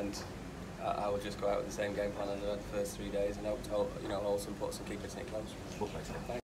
and I, I would just go out with the same game plan as I had the first three days and hope to, you know, hold some puts and keep it in close. Well,